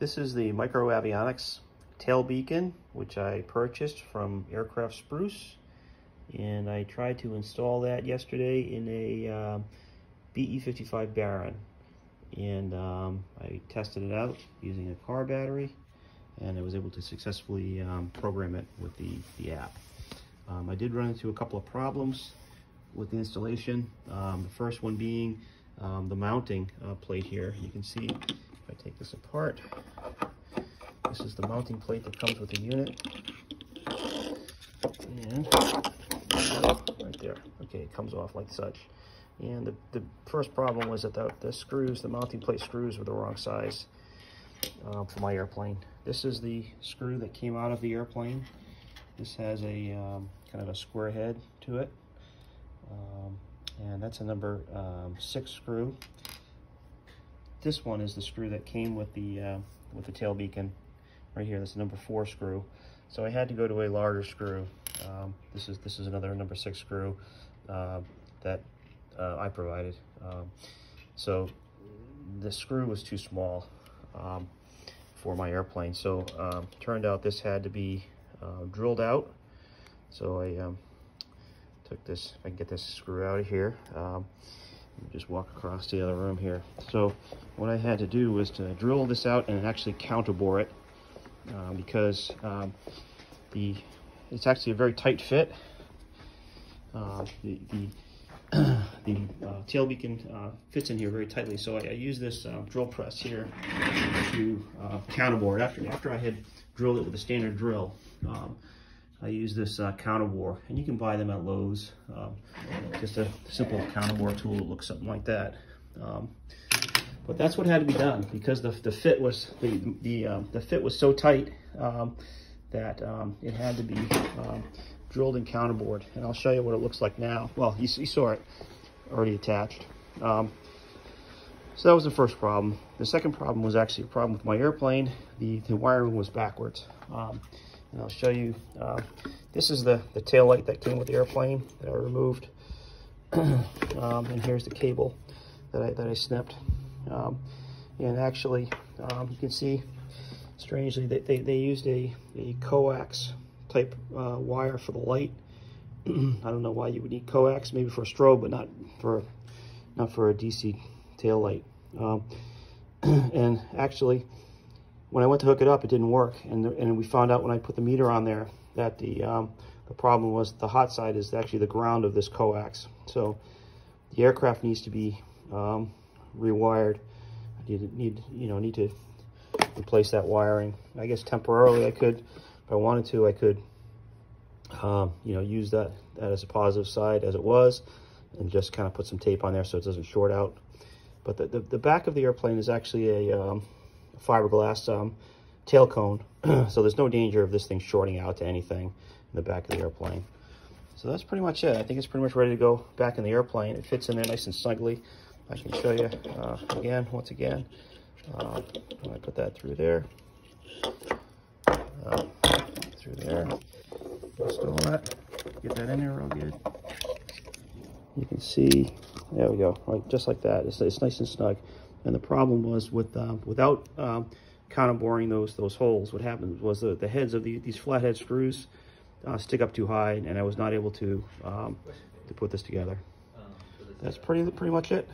This is the Micro Avionics tail beacon, which I purchased from Aircraft Spruce. And I tried to install that yesterday in a uh, BE55 Baron. And um, I tested it out using a car battery and I was able to successfully um, program it with the, the app. Um, I did run into a couple of problems with the installation. Um, the first one being um, the mounting uh, plate here. You can see if I take this apart, this is the mounting plate that comes with the unit. And right there, okay, it comes off like such. And the, the first problem was that the, the screws, the mounting plate screws were the wrong size uh, for my airplane. This is the screw that came out of the airplane. This has a um, kind of a square head to it. Um, and that's a number um, six screw. This one is the screw that came with the uh, with the tail beacon right here. That's a number four screw. So I had to go to a larger screw. Um, this is this is another number six screw uh, that uh, I provided. Um, so the screw was too small um, for my airplane. So um, turned out this had to be uh, drilled out. So I um, took this, I can get this screw out of here, um, just walk across the other room here. So what I had to do was to drill this out and actually counterbore it uh, because um, the it's actually a very tight fit. Uh, the, the the uh, tail beacon uh, fits in here very tightly. So I, I use this uh, drill press here to uh, counterbore. After, after I had drilled it with a standard drill, um, I use this uh, counterbore, and you can buy them at Lowe's. Um, just a simple counterbore tool that looks something like that. But that's what had to be done because the, the fit was the the um, the fit was so tight um, that um, it had to be um, drilled and counterbored. And I'll show you what it looks like now. Well, you, you saw it already attached. Um, so that was the first problem. The second problem was actually a problem with my airplane. The, the wiring was backwards. Um, and I'll show you, uh, this is the, the tail light that came with the airplane that I removed. um, and here's the cable that I, that I snipped. Um, and actually, um, you can see, strangely, they, they, they used a, a coax type uh, wire for the light. I don't know why you would need coax, maybe for a strobe, but not for not for a DC tail light. Um, and actually, when I went to hook it up, it didn't work. And, the, and we found out when I put the meter on there that the, um, the problem was the hot side is actually the ground of this coax. So the aircraft needs to be um, rewired. I need, need, you know, need to replace that wiring. I guess temporarily I could if I wanted to, I could, um, you know, use that, that as a positive side as it was and just kind of put some tape on there so it doesn't short out. But the, the, the back of the airplane is actually a um, fiberglass um, tail cone, so there's no danger of this thing shorting out to anything in the back of the airplane. So that's pretty much it. I think it's pretty much ready to go back in the airplane. It fits in there nice and snugly. I can show you uh, again, once again. Uh, I put that through there. Uh, through there. Install that. Get that in there real good. You can see, there we go, right, just like that. It's, it's nice and snug. And the problem was with um, without um, counterboring those those holes, what happened was the, the heads of the, these flathead screws uh, stick up too high, and I was not able to um, to put this together. That's pretty pretty much it.